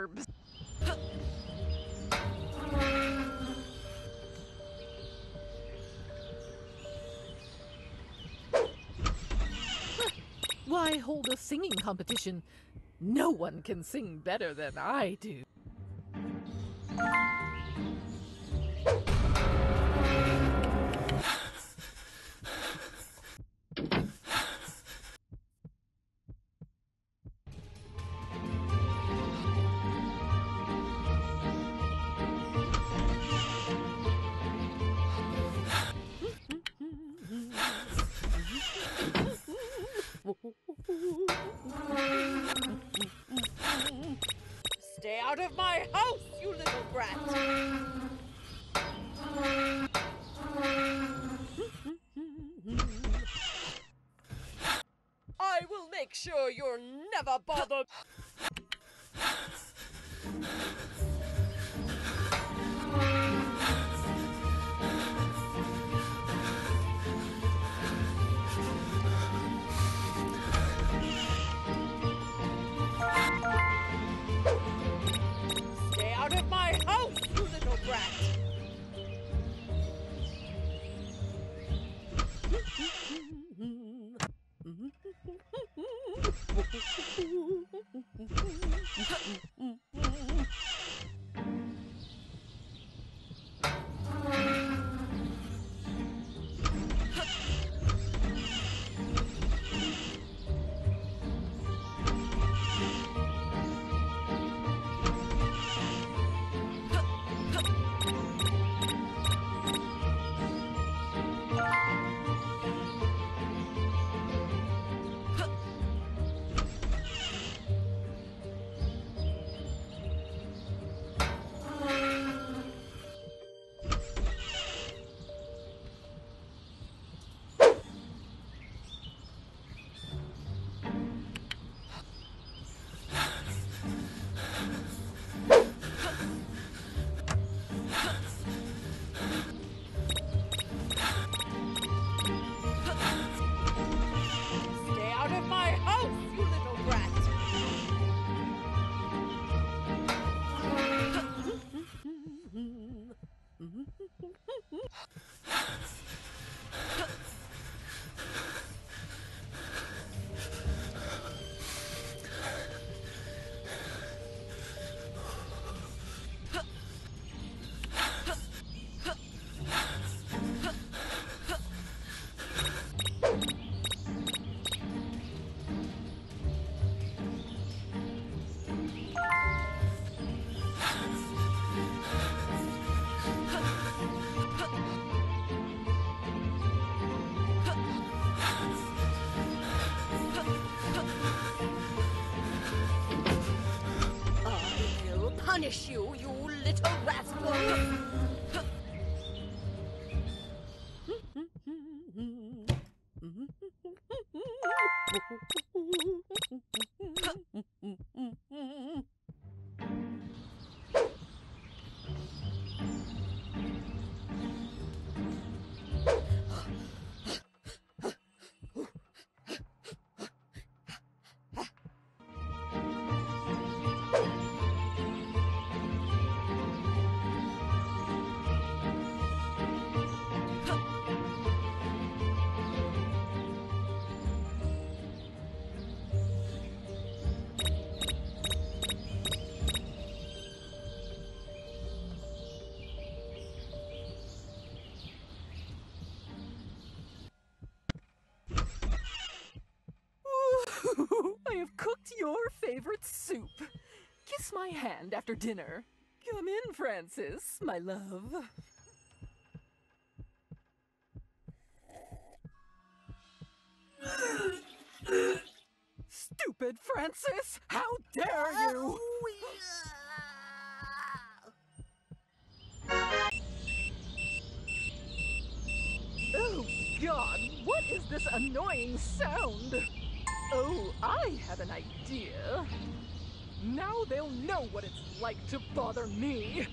herbs. Why hold a singing competition? No one can sing better than I do. Your favorite soup. Kiss my hand after dinner. Come in, Francis, my love. Stupid Francis! How dare you! Oh, God, what is this annoying sound? Oh, I have an idea. Now they'll know what it's like to bother me.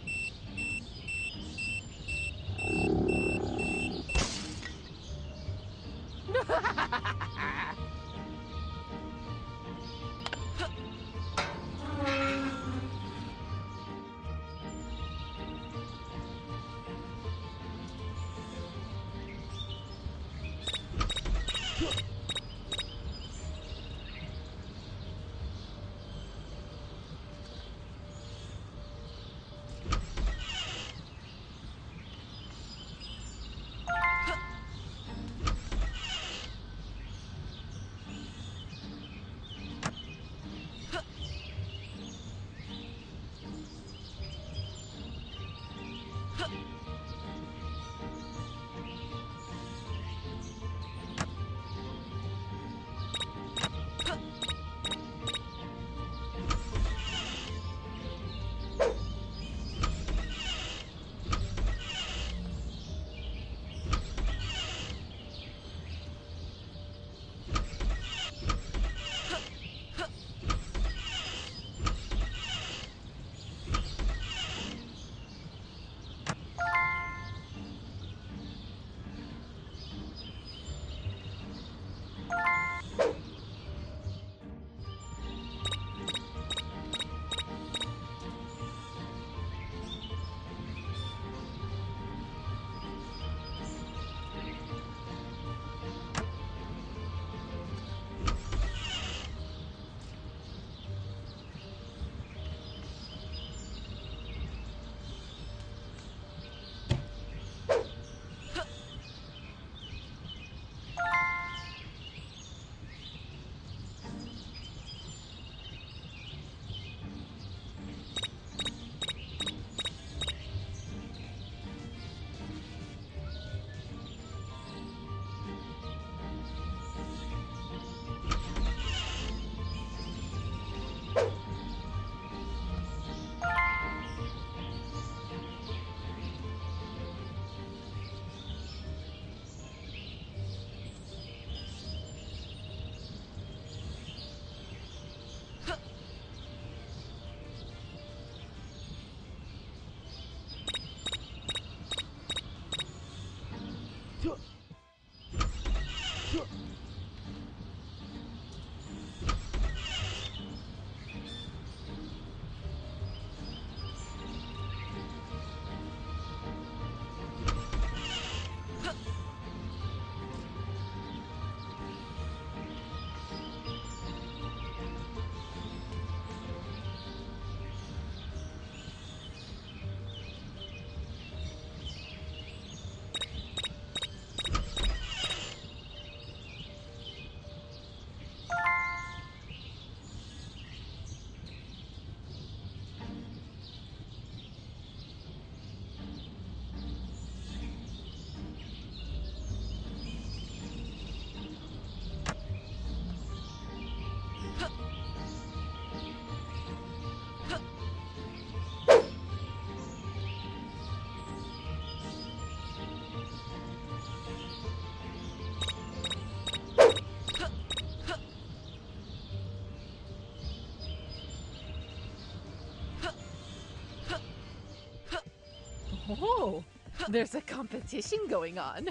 There's a competition going on.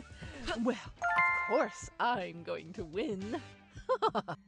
Well, of course I'm going to win.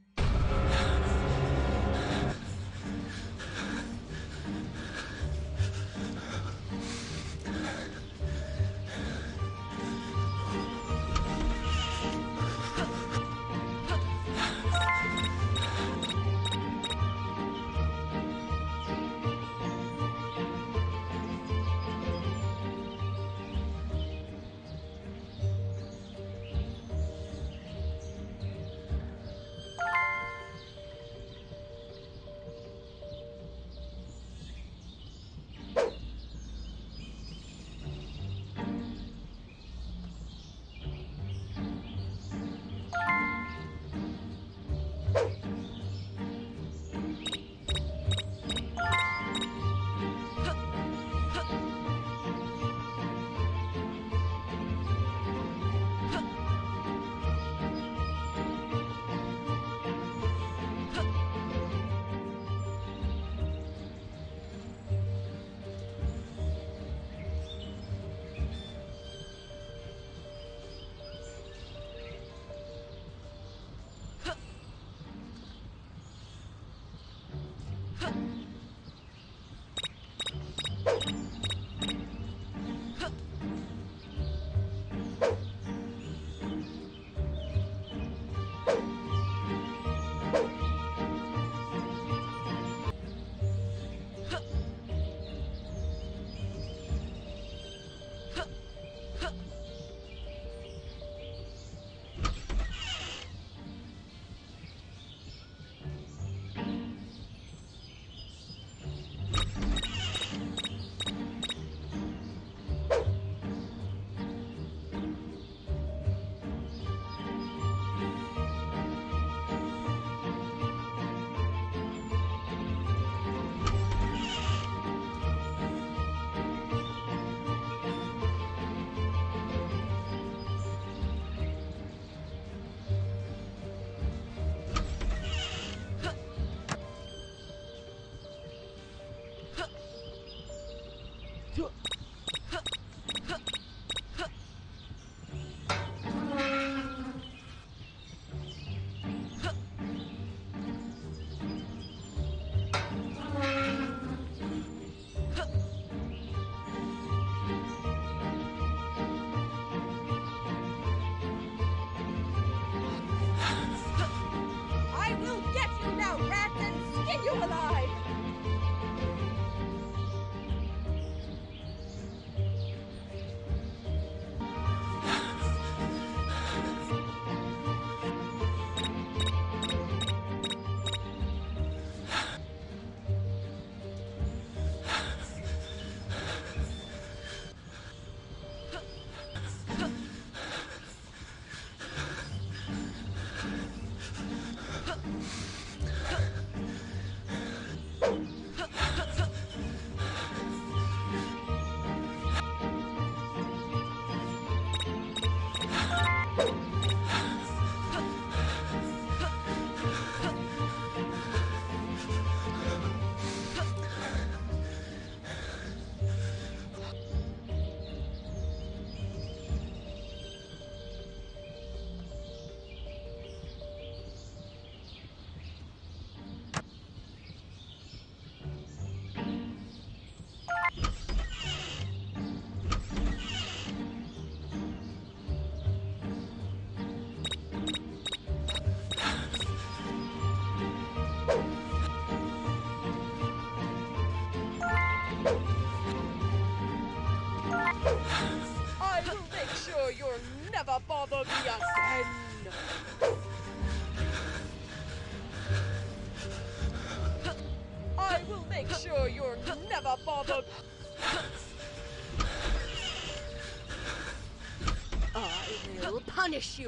หิ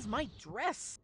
is my dress?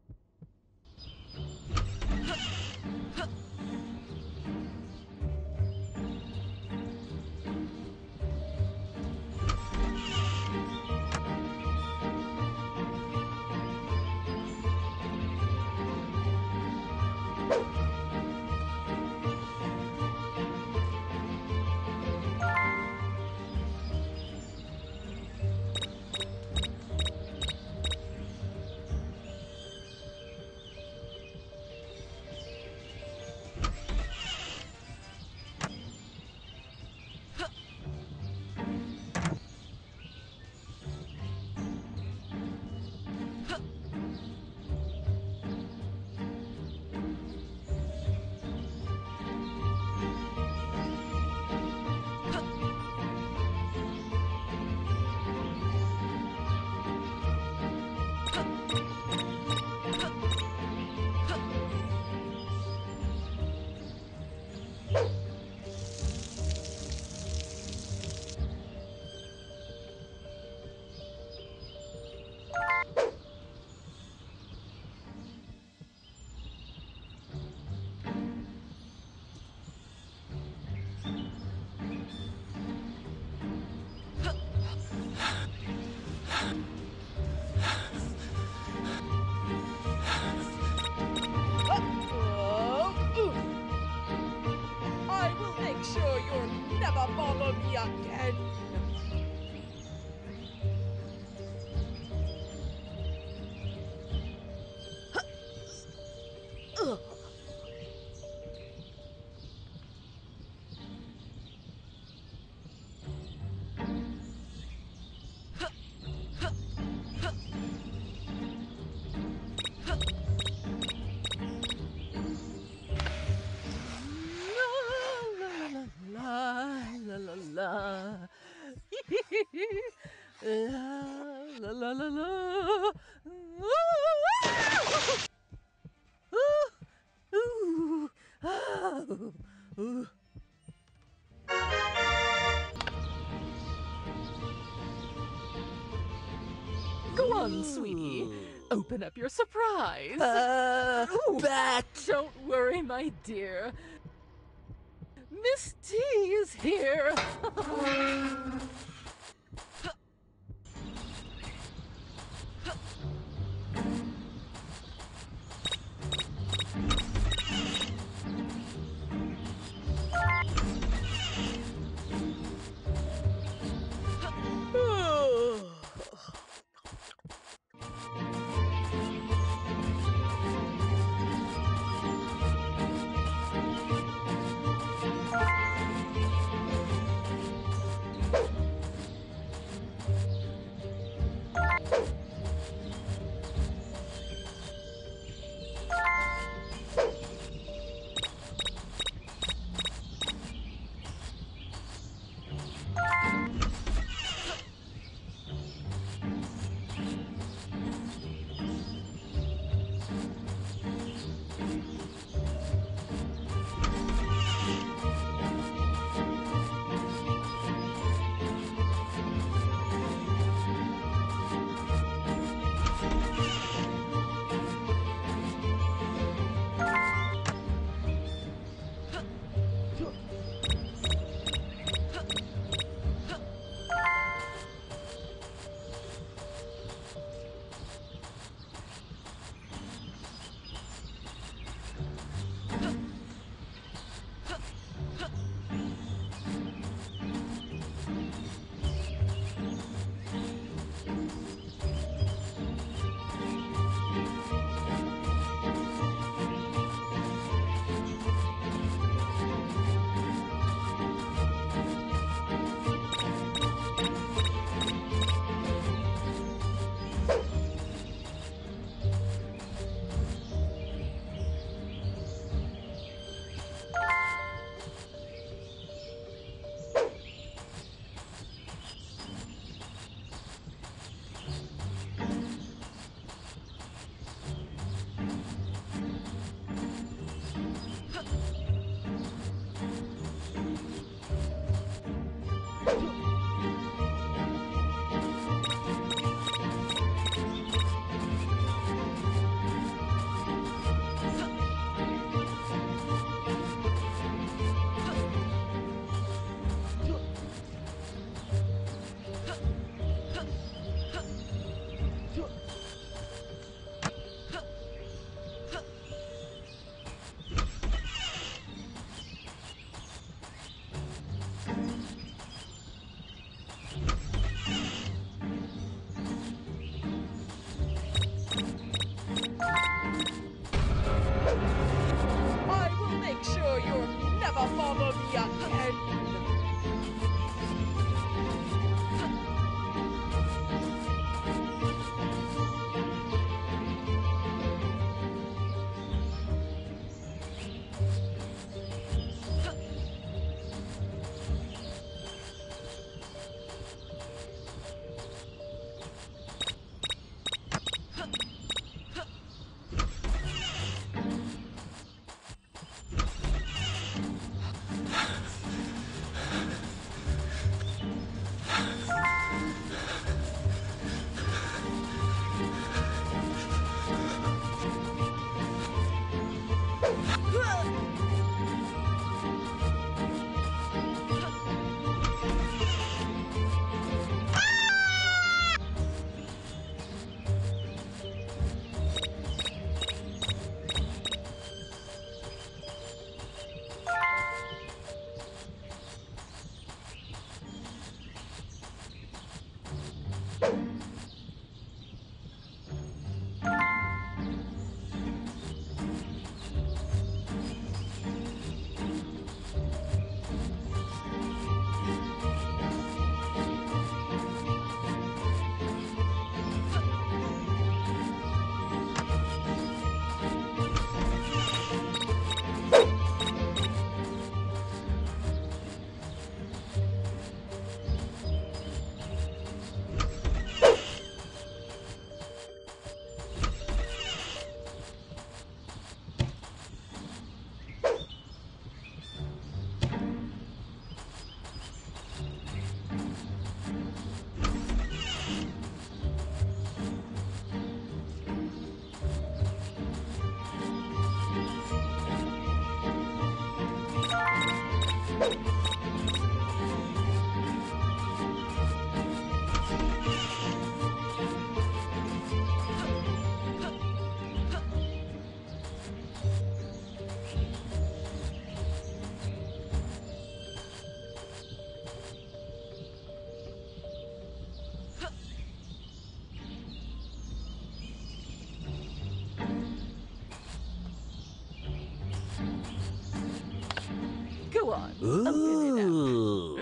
Me again. Go on, sweetie. Open up your surprise. Uh, Ooh, bat. Don't worry, my dear. Miss T is here. Ooh.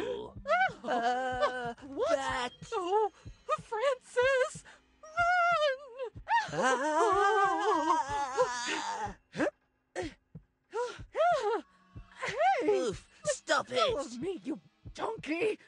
Uh, What? that. Oh, Francis! Run! Ah! hey! Oof, stop it! of me, you donkey!